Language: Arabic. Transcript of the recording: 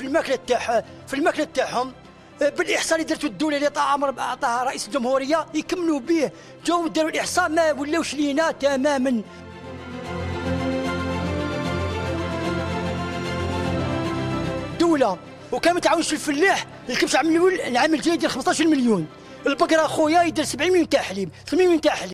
في الماكلة تاعها في الماكلة تاعهم. بالاحصاء اللي درتو الدولة اللي عطاها اعطاها عطاها رئيس الجمهورية يكملوا به. جو داروا الاحصاء ما ولاوش لينا تماما. دولة وكان ما تعاونش الفلاح. الكبش الأول العام الجاي يدير 15 مليون. البقرة خويا يدير 70 مليون تاع حليب 80 مليون تاع حليب